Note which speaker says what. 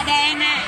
Speaker 1: là đen nè.